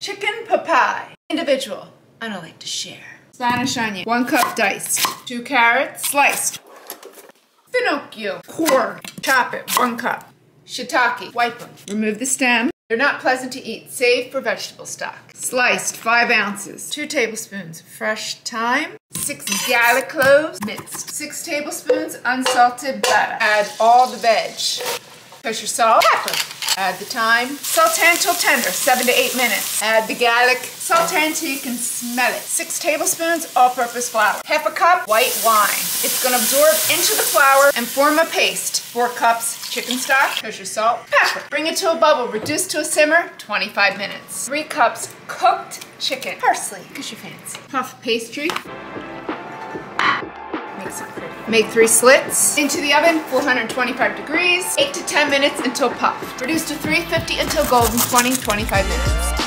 Chicken pie. Individual. I don't like to share. Spanish onion. One cup diced. Two carrots. Sliced. Finocchio. Core. Chop it. One cup. Shiitake. Wipe them. Remove the stem. They're not pleasant to eat, save for vegetable stock. Sliced, five ounces. Two tablespoons fresh thyme. Six garlic cloves, minced. Six tablespoons unsalted butter. Add all the veg. Kosher salt, pepper. Add the thyme. Saute until tender, seven to eight minutes. Add the garlic. Saute until you can smell it. Six tablespoons all-purpose flour. Half a cup white wine. It's gonna absorb into the flour and form a paste. Four cups chicken stock, kosher salt, pepper. Bring it to a bubble, reduce to a simmer, 25 minutes. Three cups cooked chicken. Parsley, because you fancy. Puff pastry. Make three slits. Into the oven, 425 degrees. Eight to 10 minutes until puffed. Reduce to 350 until golden, 20, 25 minutes.